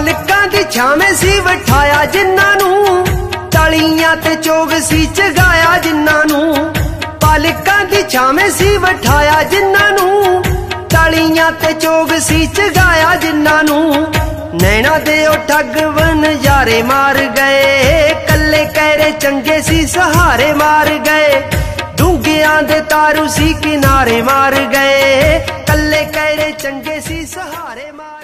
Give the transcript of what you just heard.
ਪਾਲਕਾਂ ਦੀ ਛਾਵੇਂ ਸੀ ਵਿਠਾਇਆ ਜਿਨ੍ਹਾਂ ਨੂੰ ਤਲੀਆਂ ਤੇ ਚੋਗ ਸੀ ਚਗਾਇਆ ਜਿਨ੍ਹਾਂ ਨੂੰ। ਪਾਲਕਾਂ ਦੀ ਛਾਵੇਂ ਸੀ ਵਿਠਾਇਆ ਜਿਨ੍ਹਾਂ ਨੂੰ ਤਲੀਆਂ ਤੇ ਚੋਗ ਸੀ ਚਗਾਇਆ ਜਿਨ੍ਹਾਂ ਨੂੰ। ਨੈਣਾ ਦੇ ਉਹ ਠੱਗ ਵਨਜਾਰੇ ਮਾਰ ਗਏ, ਕੱਲੇ ਕਹਿਰੇ ਚੰਗੇ ਸੀ ਸਹਾਰੇ ਮਾਰ ਗਏ। ਡੂੰਗਿਆਂ ਦੇ ਤਾਰੂ ਸੀ ਕਿਨਾਰੇ ਮਾਰ ਗਏ, ਕੱਲੇ ਕਹਿਰੇ ਚੰਗੇ ਸੀ ਸਹਾਰੇ ਮਾਰ